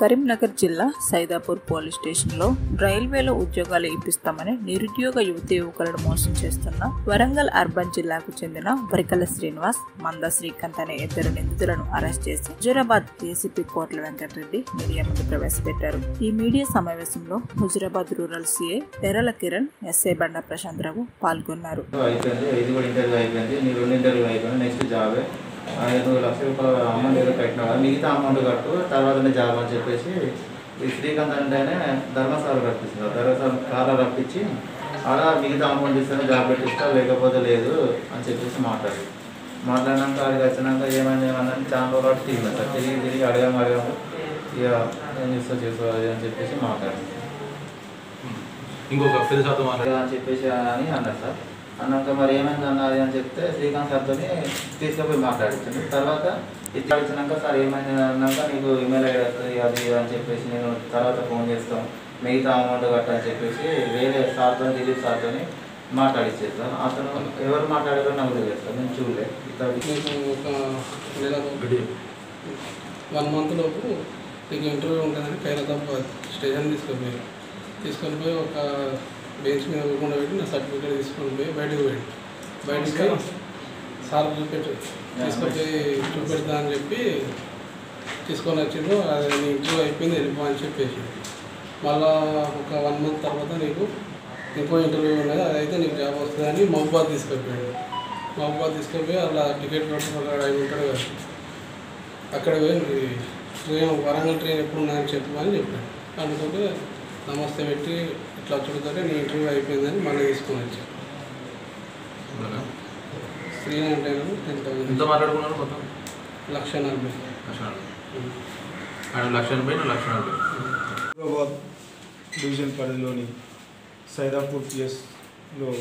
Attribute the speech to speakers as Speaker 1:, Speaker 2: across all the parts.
Speaker 1: కరీంనగర్ జిల్లా సైదాపూర్ పోలీస్ స్టేషన్లో రైల్వేలో ఉద్యోగాలు ఇప్పిస్తామని నిరుద్యోగ యువతి యువకులను మోసం చేస్తున్న వరంగల్ అర్బన్ జిల్లాకు చెందిన వరికల శ్రీనివాస్ మంద శ్రీకాంత్ అనే ఇద్దరు నిందితులను అరెస్ట్ చేసి హుజురాబాద్ ఏసీపీ కోట్ల వెంకటరెడ్డి మీడియా ముందు ప్రవేశపెట్టారు. ఈ మీడియా సమావేశంలో Huzurabad rural CA Errala Kiran SI Banda Prashanth Rao పాల్గొన్నారు.
Speaker 2: ఐదు లక్షల రూపాయల అమౌంట్ ఏదో కట్టినా కదా మిగతా అమౌంట్ కట్టు తర్వాత జాబ్ అని చెప్పేసి ఈ శ్రీకాంత్ అంటేనే ధర్మశాల రప్పిస్తున్నారు ధర్మశాల కారా రప్పించి ఆడ మిగతా అమౌంట్ ఇస్తేనే జాబ్ పెట్టిస్తా లేకపోతే లేదు అని చెప్పేసి మాట్లాడి మాట్లాడినాక అడిగి వచ్చినాక ఏమైంది ఏమన్నా చాలా రోజులు తిరిగింది సార్ తిరిగి తిరిగి అడగాము అడగాము ఇక ఏం చేస్తా చేసుకోవాలి అని చెప్పేసి మాట్లాడి
Speaker 3: ఇంకొక శాతం మాట్లాడు
Speaker 2: అని చెప్పేసి అని అన్నారు సార్. అన్నాక మరి ఏమైంది అన్నది అని చెప్తే శ్రీకాంత్ సార్తో తీసుకుపోయి మాట్లాడించాను తర్వాత ఇట్లా ఇచ్చినాక సార్ ఏమైంది అన్నాక నీకు ఈమెయిల్ ఐడి వస్తుంది అది ఇది అని చెప్పేసి నేను తర్వాత ఫోన్ చేస్తాం మిగతా అమౌంట్ కట్టని చెప్పేసి వేరే సార్తో దిలీప్ సార్తో మాట్లాడిచ్చేస్తాను అతను ఎవరు మాట్లాడారో నాకు తెలియదు సార్ నేను చూడలే. ఇట్లా
Speaker 4: నీకు ఒక నెల
Speaker 3: గడి
Speaker 4: వన్ మంత్ లోపు నీకు ఇంటర్వ్యూ ఉంటుందని ఖైరతాబాద్ స్టేషన్ తీసుకొని తీసుకొని పోయి ఒక బెంచ్ మీద కూర్చొని పెట్టి నా సర్టిఫికేట్ తీసుకొని పోయి బయటకు పోయి బయటకు సార్ చూపెట్టు తీసుకొని పోయి చూపెడతా అని చెప్పి తీసుకొని వచ్చిండు. అది నీ ఇంటర్వ్యూ అయిపోయింది వెళ్ళిపో అని చెప్పేసి. మళ్ళా ఒక వన్ మంత్ తర్వాత నీకు ఇంకో ఇంటర్వ్యూ ఉన్నది. అదైతే నీకు జాబ్ వస్తుందని మహబాద్ తీసుకెళ్ళిపోయాడు. మహబాద్ తీసుకెళ్ళి అలా టికెట్ కొట్టుకుని అక్కడ ఆయన ఉంటాడు కదా. అక్కడ పోయి ట్రైన్ వరంగల్ ట్రైన్ ఎప్పుడు ఉన్నాయని చెప్పమని చెప్పాను అనుకుంటే నమస్తే పెట్టి ఇట్లా చూడతారే నీ ఇంటర్వ్యూ అయిపోయిందని మళ్ళీ తీసుకొని వచ్చాను స్క్రీన్ అంటే టెన్
Speaker 3: ఎంత
Speaker 4: థౌసండ్
Speaker 3: మాట్లాడుకున్నారు మొత్తం?
Speaker 4: లక్ష నలభై.
Speaker 3: లక్ష నలభై. లక్ష నలభై.
Speaker 5: హైదరాబాద్ డివిజన్ పరిధిలోని సైదాపూర్ పిఎస్లో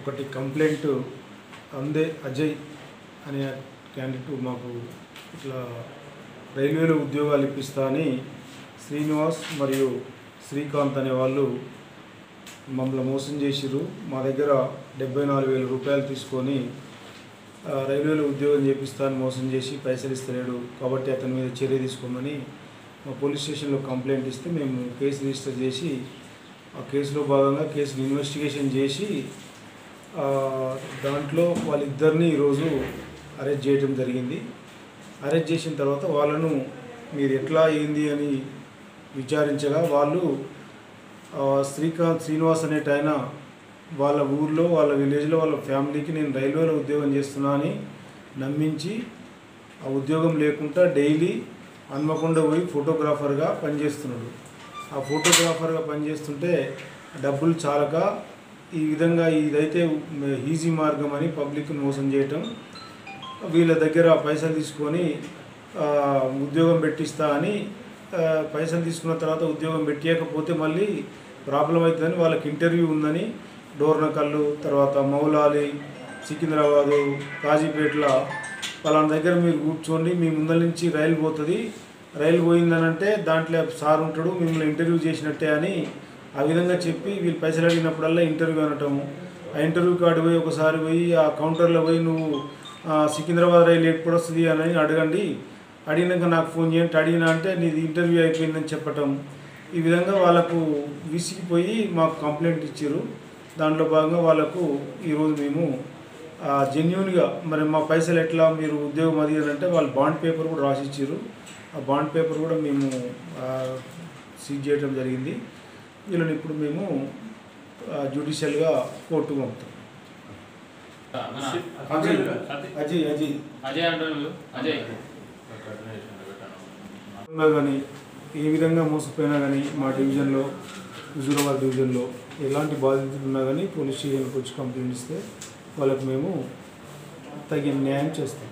Speaker 5: ఒకటి కంప్లైంట్ అందే అజయ్ అనే క్యాండిడేట్ మాకు ఇట్లా రైల్వేలో ఉద్యోగాలు ఇప్పిస్తా అని శ్రీనివాస్ మరియు శ్రీకాంత్ అనే వాళ్ళు మమ్మల్ని మోసం చేసిరు మా దగ్గర డెబ్బై నాలుగు వేల రూపాయలు తీసుకొని రైల్వేలో ఉద్యోగం చేపిస్తాను మోసం చేసి పైసలు ఇస్తలేడు. కాబట్టి అతని మీద చర్య తీసుకోమని మా పోలీస్ స్టేషన్లో కంప్లైంట్ ఇస్తే మేము కేసు రిజిస్టర్ చేసి ఆ కేసులో భాగంగా కేసుని ఇన్వెస్టిగేషన్ చేసి దాంట్లో వాళ్ళిద్దరిని ఈరోజు అరెస్ట్ చేయడం జరిగింది. అరెస్ట్ చేసిన తర్వాత వాళ్ళను మీరు ఎట్లా అయింది అని విచారించగా వాళ్ళు శ్రీకాంత్ శ్రీనివాస్ అనేట ఆయన వాళ్ళ ఊర్లో వాళ్ళ విలేజ్లో వాళ్ళ ఫ్యామిలీకి నేను రైల్వేలో ఉద్యోగం చేస్తున్నా అని నమ్మించి ఆ ఉద్యోగం లేకుండా డైలీ హన్మకొండ పోయి ఫోటోగ్రాఫర్గా పనిచేస్తున్నాడు. ఆ ఫోటోగ్రాఫర్గా పనిచేస్తుంటే డబ్బులు చాలక ఈ విధంగా ఇదైతే ఈజీ మార్గం అని పబ్లిక్ మోసం చేయటం వీళ్ళ దగ్గర పైసలు తీసుకొని ఉద్యోగం పెట్టిస్తా అని పైసలు తీసుకున్న తర్వాత ఉద్యోగం పెట్టేయకపోతే మళ్ళీ ప్రాబ్లం అవుతుందని వాళ్ళకి ఇంటర్వ్యూ ఉందని డోర్నకల్లు తర్వాత మౌలాలి సికింద్రాబాదు కాజీపేట్ల పలానా దగ్గర మీరు కూర్చోండి మీ ముందర నుంచి రైలు పోతుంది. రైలు పోయిందనంటే దాంట్లో సార్ ఉంటాడు మిమ్మల్ని ఇంటర్వ్యూ చేసినట్టే అని ఆ విధంగా చెప్పి వీళ్ళు పైసలు అడిగినప్పుడల్లా ఇంటర్వ్యూ అనటము. ఆ ఇంటర్వ్యూ కార్డు పోయి ఒకసారి పోయి ఆ కౌంటర్లో పోయి నువ్వు సికింద్రాబాద్ రైలు ఎప్పుడు వస్తుంది అని అడగండి. అడిగినాక నాకు ఫోన్ చేయండి అడిగినా అంటే నీది ఇంటర్వ్యూ అయిపోయిందని చెప్పటం. ఈ విధంగా వాళ్ళకు విసిగిపోయి మాకు కంప్లైంట్ ఇచ్చారు దాంట్లో భాగంగా వాళ్ళకు ఈరోజు మేము జెన్యున్గా మరి మా పైసలు ఎట్లా మీరు ఉద్యోగం అది అంటే వాళ్ళు బాండ్ పేపర్ కూడా రాసి ఇచ్చారు ఆ బాండ్ పేపర్ కూడా మేము సీజ్ చేయడం జరిగింది. వీళ్ళని ఇప్పుడు మేము జ్యుడిషియల్గా కోర్టుకు పంపుతాం. అజయ్ అజయ్ అజయ్
Speaker 6: అజయ్.
Speaker 5: కానీ ఏ విధంగా మోసపోయినా కానీ మా డివిజన్లో హుజూరాబాద్ డివిజన్లో ఎలాంటి బాధితులు ఉన్నా కానీ పోలీస్ స్టేషన్కి వచ్చి కంప్లైంట్ ఇస్తే వాళ్ళకి మేము తగిన న్యాయం చేస్తాం.